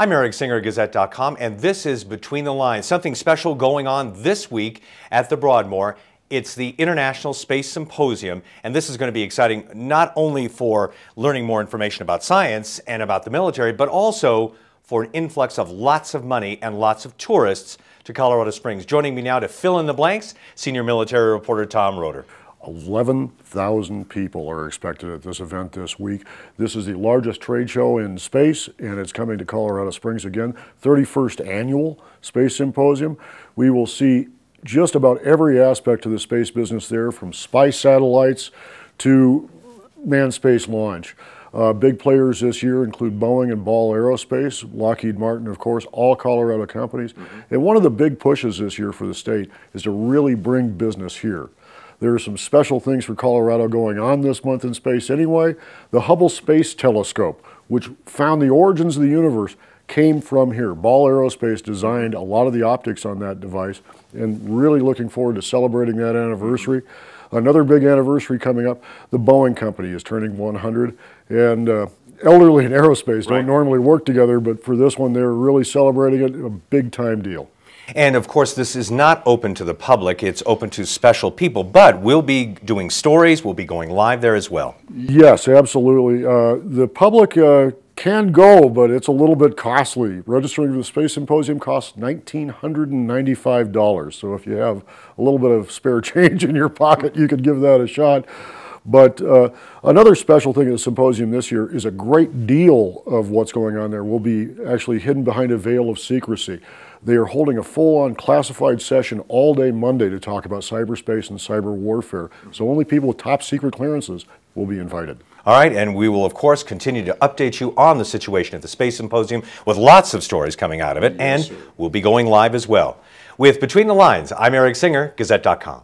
I'm Eric Singer, Gazette.com, and this is Between the Lines. Something special going on this week at the Broadmoor. It's the International Space Symposium, and this is going to be exciting not only for learning more information about science and about the military, but also for an influx of lots of money and lots of tourists to Colorado Springs. Joining me now to fill in the blanks, senior military reporter Tom Roeder. 11,000 people are expected at this event this week. This is the largest trade show in space, and it's coming to Colorado Springs again. 31st annual Space Symposium. We will see just about every aspect of the space business there, from spy satellites to manned space launch. Uh, big players this year include Boeing and Ball Aerospace, Lockheed Martin, of course, all Colorado companies. Mm -hmm. And one of the big pushes this year for the state is to really bring business here. There are some special things for Colorado going on this month in space anyway. The Hubble Space Telescope, which found the origins of the universe, came from here. Ball Aerospace designed a lot of the optics on that device and really looking forward to celebrating that anniversary. Another big anniversary coming up, the Boeing company is turning 100 and uh, elderly and aerospace don't normally work together, but for this one, they're really celebrating it, a big time deal. And of course, this is not open to the public, it's open to special people, but we'll be doing stories, we'll be going live there as well. Yes, absolutely. Uh, the public uh, can go, but it's a little bit costly. Registering for the Space Symposium costs $1,995. So if you have a little bit of spare change in your pocket, you could give that a shot. But uh, another special thing at the symposium this year is a great deal of what's going on there will be actually hidden behind a veil of secrecy. They are holding a full-on classified session all day Monday to talk about cyberspace and cyber warfare. So only people with top secret clearances will be invited. All right, and we will, of course, continue to update you on the situation at the Space Symposium with lots of stories coming out of it, yes, and sir. we'll be going live as well. With Between the Lines, I'm Eric Singer, Gazette.com.